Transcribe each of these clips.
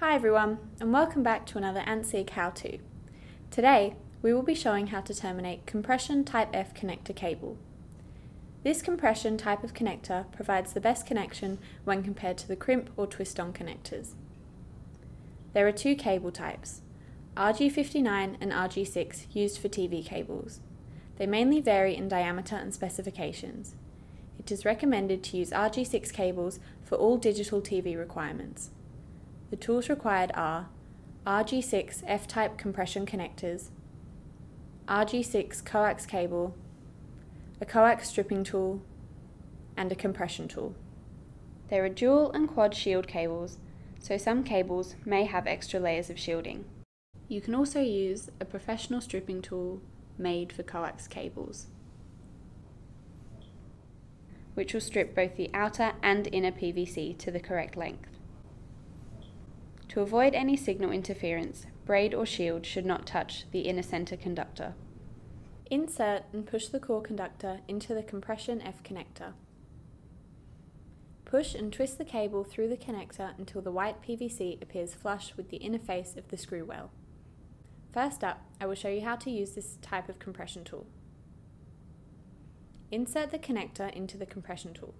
Hi everyone, and welcome back to another ANTSIG how-to. Today, we will be showing how to terminate compression Type F connector cable. This compression type of connector provides the best connection when compared to the crimp or twist-on connectors. There are two cable types, RG59 and RG6 used for TV cables. They mainly vary in diameter and specifications. It is recommended to use RG6 cables for all digital TV requirements. The tools required are RG6 F-type compression connectors, RG6 coax cable, a coax stripping tool, and a compression tool. There are dual and quad shield cables, so some cables may have extra layers of shielding. You can also use a professional stripping tool made for coax cables, which will strip both the outer and inner PVC to the correct length. To avoid any signal interference, braid or shield should not touch the inner centre conductor. Insert and push the core conductor into the compression F connector. Push and twist the cable through the connector until the white PVC appears flush with the inner face of the screw well. First up, I will show you how to use this type of compression tool. Insert the connector into the compression tool.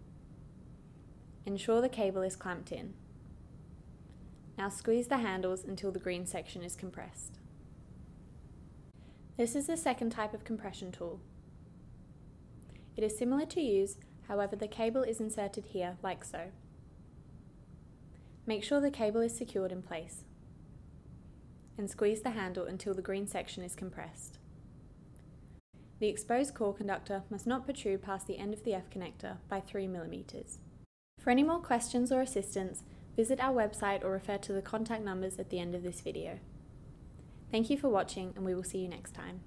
Ensure the cable is clamped in. Now squeeze the handles until the green section is compressed. This is the second type of compression tool. It is similar to use, however the cable is inserted here like so. Make sure the cable is secured in place and squeeze the handle until the green section is compressed. The exposed core conductor must not protrude past the end of the F connector by 3mm. For any more questions or assistance, visit our website or refer to the contact numbers at the end of this video. Thank you for watching and we will see you next time.